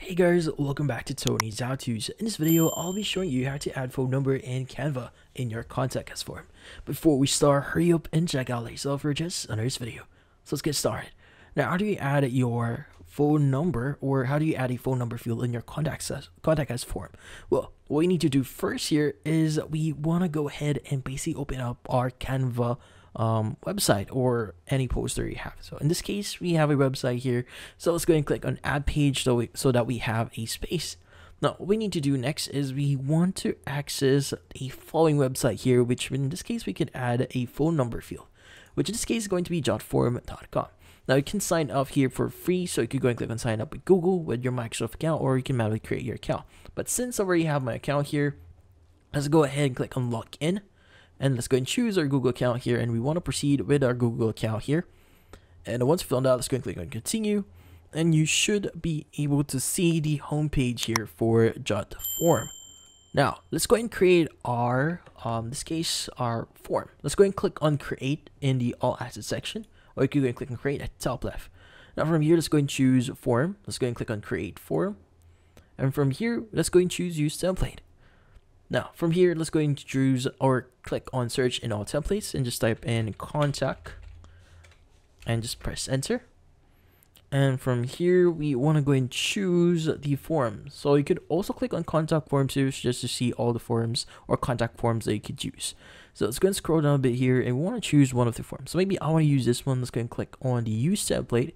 Hey guys, welcome back to Tony's How To's. In this video, I'll be showing you how to add phone number in Canva in your contact us form. Before we start, hurry up and check out the software just under this video. So let's get started. Now, how do you add your phone number or how do you add a phone number field in your contact us, contact us form? Well, what we need to do first here is we want to go ahead and basically open up our Canva um, website or any poster you have. So in this case, we have a website here. So let's go and click on add page so, we, so that we have a space. Now, what we need to do next is we want to access a following website here, which in this case, we can add a phone number field, which in this case is going to be jotform.com. Now you can sign up here for free, so you could go and click on sign up with Google with your Microsoft account, or you can manually create your account. But since I already have my account here, let's go ahead and click on log in. And let's go and choose our Google account here. And we want to proceed with our Google account here. And once filled out, let's go and click on continue. And you should be able to see the homepage here for Jot Form. Now, let's go and create our, um, this case, our form. Let's go and click on create in the all assets section. Or you can go and click on create at top left. Now from here, let's go and choose form. Let's go and click on create form. And from here, let's go and choose use template. Now, from here, let's go into choose or click on search in all templates and just type in contact and just press enter. And from here, we want to go and choose the form. So you could also click on contact forms here just to see all the forms or contact forms that you could use. So let's go and scroll down a bit here and we want to choose one of the forms. So maybe I want to use this one. Let's go and click on the use template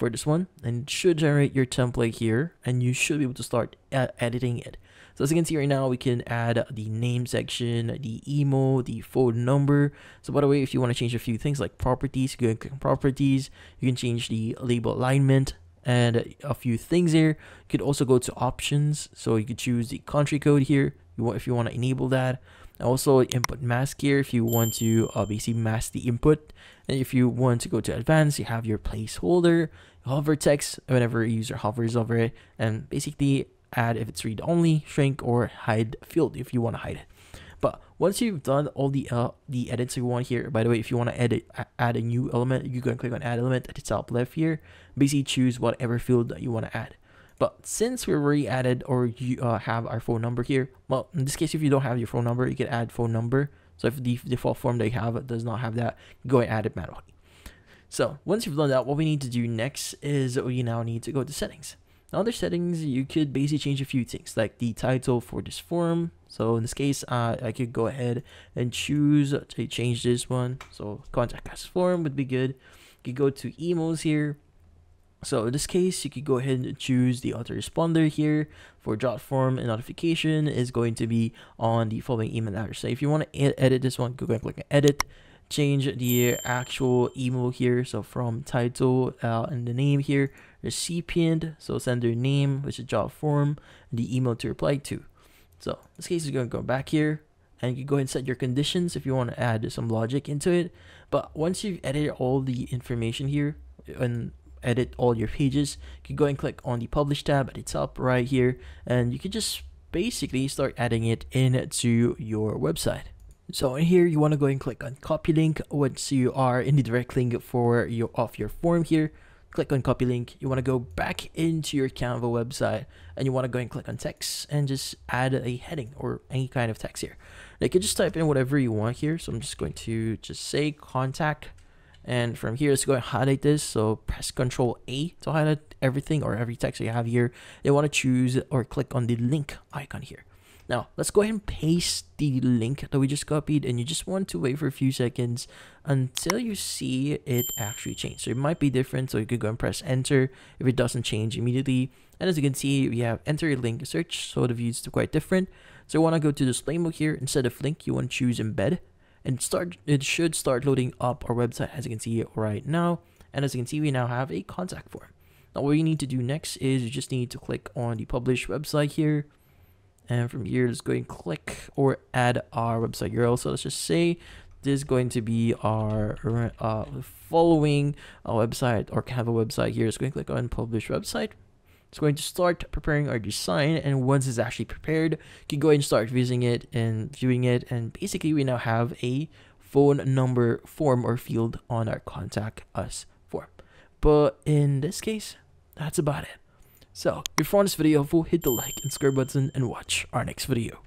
for this one and it should generate your template here and you should be able to start editing it. So as you can see right now, we can add the name section, the email, the phone number. So by the way, if you want to change a few things like properties, you can click properties. You can change the label alignment and a few things here. You could also go to options. So you could choose the country code here you want if you want to enable that. Also input mask here if you want to uh, basically mask the input. And if you want to go to advanced, you have your placeholder, hover text whenever a user hovers over it, and basically add if it's read only, shrink, or hide field if you want to hide it. But once you've done all the uh, the edits you want here, by the way, if you want to edit add a new element, you can click on add element at the top left here. Basically, choose whatever field that you want to add. But since we already added or you uh, have our phone number here, well, in this case, if you don't have your phone number, you can add phone number. So if the default form that you have does not have that, go and add it manually. So once you've done that, what we need to do next is we now need to go to settings. Now Other settings, you could basically change a few things like the title for this form. So in this case, uh, I could go ahead and choose to change this one. So contact us form would be good. You could go to emails here. So in this case, you could go ahead and choose the autoresponder here for jot form and notification is going to be on the following email address. So if you want to edit this one, go ahead and click edit change the actual email here. So from title uh, and the name here recipient so sender name which is jot form the email to reply to. So in this case you're going to go back here and you go ahead and set your conditions if you want to add some logic into it. But once you've edited all the information here and edit all your pages you can go and click on the publish tab at the top right here and you can just basically start adding it into your website so in here, you want to go and click on copy link once you are in the direct link for your of your form here. Click on copy link. You want to go back into your Canva website and you want to go and click on text and just add a heading or any kind of text here. Now you can just type in whatever you want here. So I'm just going to just say contact and from here, let's go and highlight this. So press Control A to highlight everything or every text you have here. You want to choose or click on the link icon here. Now, let's go ahead and paste the link that we just copied and you just want to wait for a few seconds until you see it actually change. So it might be different, so you could go and press enter if it doesn't change immediately. And as you can see, we have enter link search, so the views are quite different. So you want to go to display mode here. Instead of link, you want to choose embed and start. it should start loading up our website as you can see right now. And as you can see, we now have a contact form. Now what you need to do next is you just need to click on the publish website here and from here, let's go and click or add our website URL. So let's just say this is going to be our uh, following uh, website or Canva website here. It's going to click on publish website. It's going to start preparing our design and once it's actually prepared, you can go ahead and start visiting it and viewing it. And basically we now have a phone number form or field on our contact us form. But in this case, that's about it. So, if you found this video hit the like and subscribe button and watch our next video.